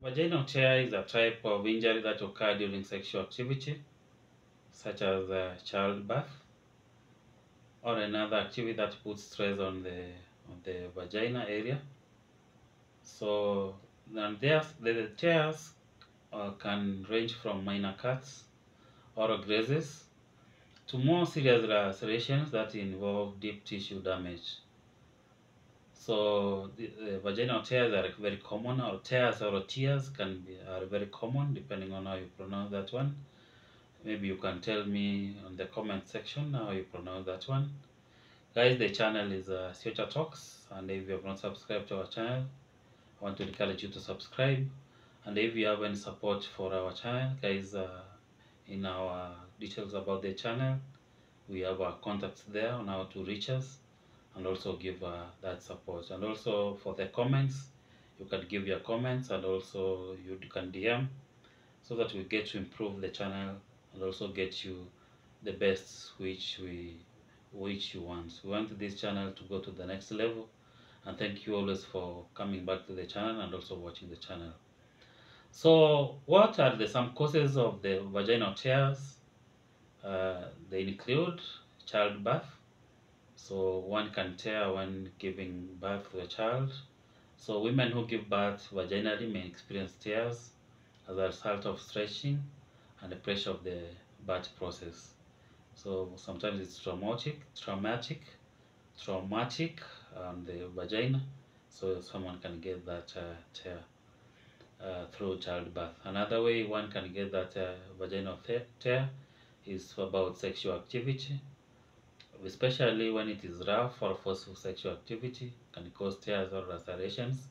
Vaginal tear is a type of injury that occurs during sexual activity, such as uh, childbirth, or another activity that puts stress on the on the vagina area. So, and there's, the tears uh, can range from minor cuts or grazes to more serious lacerations that involve deep tissue damage. So the, vaginal tears are very common, or tears or tears can be are very common depending on how you pronounce that one. Maybe you can tell me on the comment section how you pronounce that one. Guys, the channel is uh, Future Talks, and if you have not subscribed to our channel, I want to encourage you to subscribe. And if you have any support for our channel, guys, uh, in our details about the channel, we have our contacts there on how to reach us and also give uh, that support. And also for the comments, you can give your comments and also you can DM so that we get to improve the channel and also get you the best which we which you want. We want this channel to go to the next level and thank you always for coming back to the channel and also watching the channel. So what are the some causes of the vaginal tears? Uh, they include childbirth, so one can tear when giving birth to a child. So women who give birth vaginally may experience tears as a result of stretching and the pressure of the birth process. So sometimes it's traumatic, traumatic, traumatic on the vagina. So someone can get that uh, tear uh, through childbirth. Another way one can get that uh, vaginal tear is about sexual activity especially when it is rough or forceful sexual activity, can cause tears or lacerations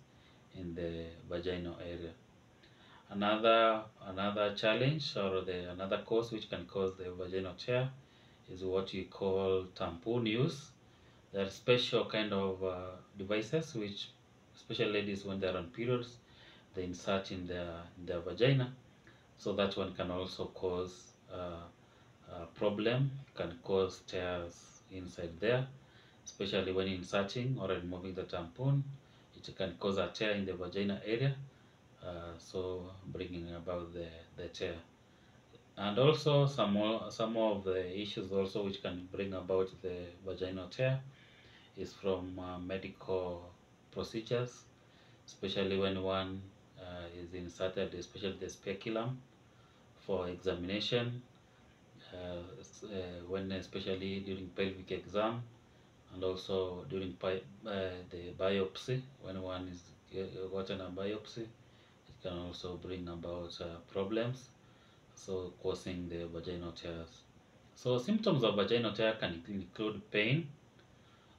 in the vaginal area. Another another challenge or the another cause which can cause the vaginal tear is what we call tampon use. There are special kind of uh, devices which, especially ladies when they're on periods, they insert in their in their vagina. So that one can also cause uh, a problem, can cause tears inside there, especially when inserting or removing the tampon. It can cause a tear in the vagina area, uh, so bringing about the, the tear. And also some more, some of the issues also which can bring about the vaginal tear is from uh, medical procedures, especially when one uh, is inserted, especially the speculum for examination when especially during pelvic exam and also during uh, the biopsy when one is gotten a biopsy it can also bring about problems so causing the vaginal tears. So symptoms of vaginal tear can include pain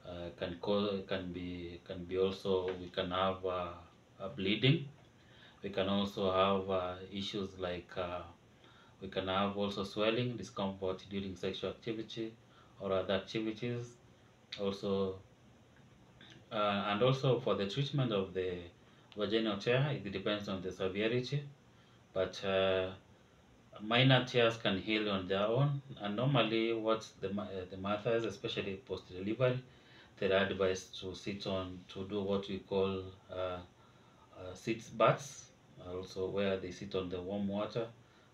uh, can cause can be can be also we can have uh, bleeding. We can also have uh, issues like we can have also swelling, discomfort during sexual activity or other activities. Also, uh, and also for the treatment of the vaginal tear, it depends on the severity. But uh, minor tears can heal on their own. And normally, what the uh, the mothers, especially post delivery, they're advised to sit on to do what we call uh, uh, sitz baths, also where they sit on the warm water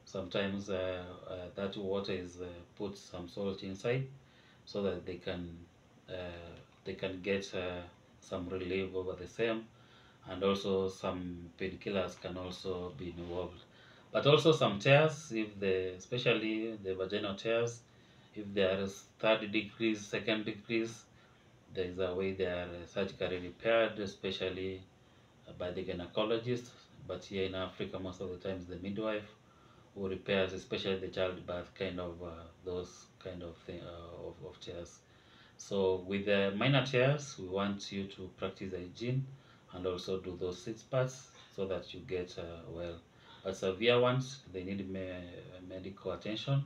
sometimes uh, uh, that water is uh, put some salt inside so that they can they can get some relief over the same. And also some painkillers can also be involved. But also some tears if the especially the vaginal tears if there is third degrees second degrees there is a way they are surgically repaired especially by the gynecologist. But here in africa most of the times the midwife who repairs, especially the childbirth kind of uh, those kind of thing uh, of, of tears. So with the minor tears, we want you to practice hygiene and also do those sitz baths so that you get uh, well. But severe ones, they need me medical attention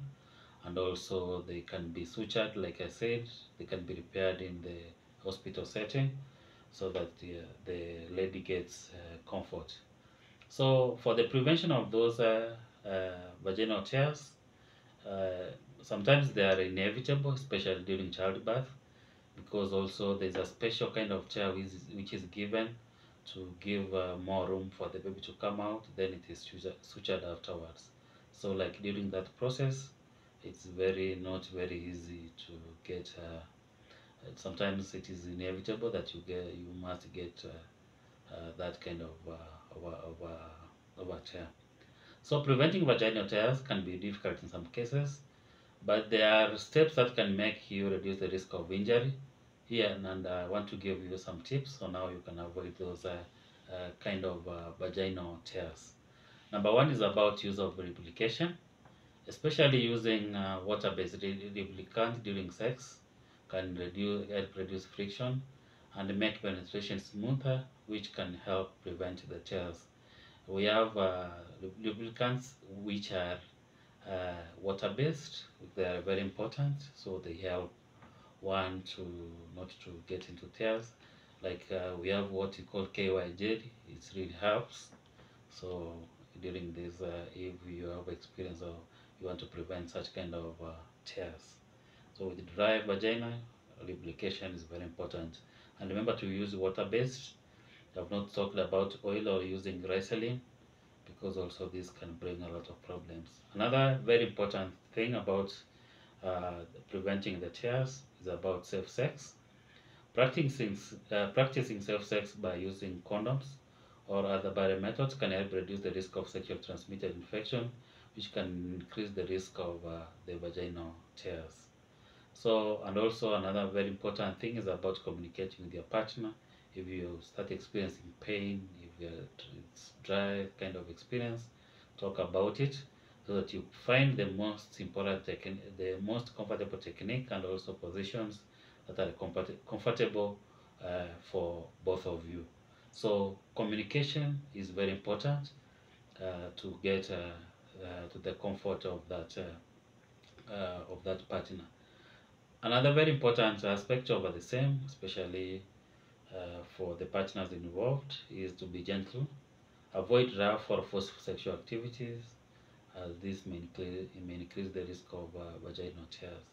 and also they can be sutured, like I said, they can be repaired in the hospital setting so that the, the lady gets uh, comfort. So for the prevention of those uh, uh, vaginal tears. Uh, sometimes they are inevitable, especially during childbirth, because also there's a special kind of tear which is, which is given to give uh, more room for the baby to come out then it is sutured afterwards so like during that process it's very not very easy to get uh, sometimes it is inevitable that you get you must get uh, uh, that kind of uh, of, of, uh, of tear so preventing vaginal tears can be difficult in some cases but there are steps that can make you reduce the risk of injury here and I want to give you some tips on how you can avoid those uh, uh, kind of uh, vaginal tears. Number one is about use of lubrication, especially using uh, water-based lubricant during sex can reduce help reduce friction and make penetration smoother, which can help prevent the tears. We have uh, lubricants which are uh, water-based. They are very important, so they help one to not to get into tears. Like uh, we have what we call KY jelly it really helps. So during this uh, if you have experience or you want to prevent such kind of uh, tears. So with dry vagina lubrication is very important. And remember to use water based I've not talked about oil or using glycerin because also this can bring a lot of problems another very important thing about uh, preventing the tears is about safe sex. Practicing, uh, practicing safe sex by using condoms or other barrier methods can help reduce the risk of sexual transmitted infection, which can increase the risk of uh, the vaginal tears. So, and also another very important thing is about communicating with your partner. If you start experiencing pain, if it's dry kind of experience, talk about it so that you find the most important technique, the most comfortable technique and also positions that are comfort comfortable uh, for both of you. So communication is very important uh, to get uh, uh to the comfort of that uh, uh, of that partner. Another very important aspect of the same, especially for the partners involved, is to be gentle, avoid rough or forceful sexual activities, as this may increase, may increase the risk of uh, vaginal tears.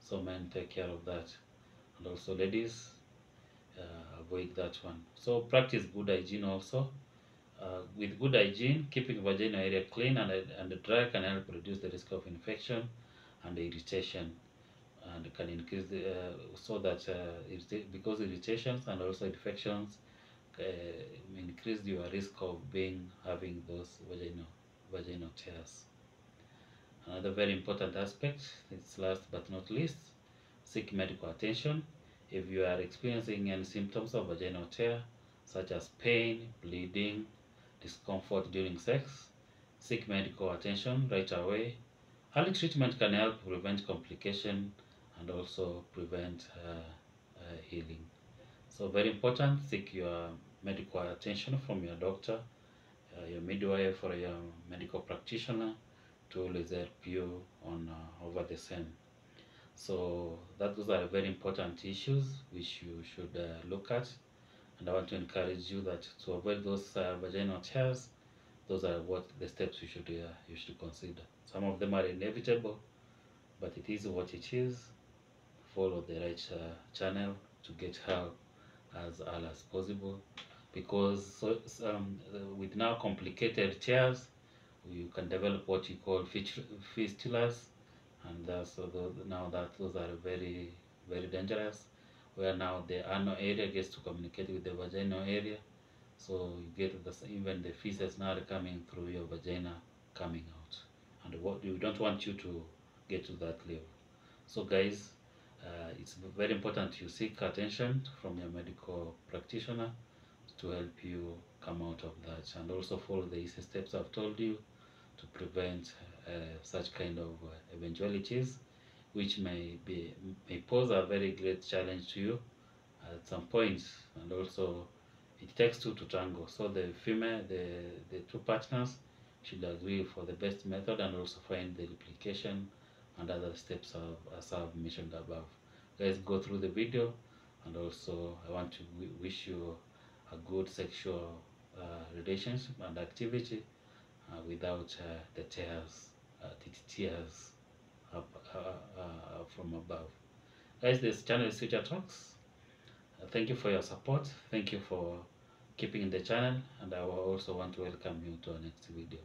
So men take care of that. And also ladies, uh, avoid that one. So practice good hygiene also. Uh, with good hygiene, keeping vaginal area clean and, and dry can help reduce the risk of infection and irritation and can increase the, uh, so that uh, because irritations and also infections uh, increase your risk of being having those vaginal vaginal tears. Another very important aspect, it's last but not least, seek medical attention. If you are experiencing any symptoms of vaginal tear, such as pain, bleeding, discomfort during sex, seek medical attention right away. Early treatment can help prevent complication and also prevent uh, uh, healing. So very important, seek your medical attention from your doctor uh, your midwife or your medical practitioner to always help you on over the same. So that those are very important issues which you should uh, look at and I want to encourage you that to avoid those uh, vaginal tears those are what the steps you should uh, you should consider. Some of them are inevitable but it is what it is. Follow the right uh, channel to get help as early as possible. Because so, um, with now complicated tears you can develop what you call fistulas and so now that those are very very dangerous where now the anal area gets to communicate with the vaginal area. So you get the, even the feces now coming through your vagina coming out. And what you don't want you to get to that level. So guys uh, it's very important you seek attention from your medical practitioner to help you come out of that. And also follow the easy steps I've told you to prevent uh, such kind of uh, eventualities which may be may pose a very great challenge to you at some points, point and also it takes two to tango. So the female the the two partners should agree for the best method and also find the replication and other steps as I've mentioned above guys go through the video and also I want to wish you a good sexual uh, relationship and activity uh, without uh, the tears, the tears up, from above. Guys, this channel is Future Talks. thank you for your support. Thank you for keeping in the channel and I also want to welcome you to our next video.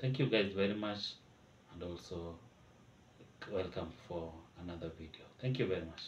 Thank you guys very much and also welcome for another video. Thank you very much.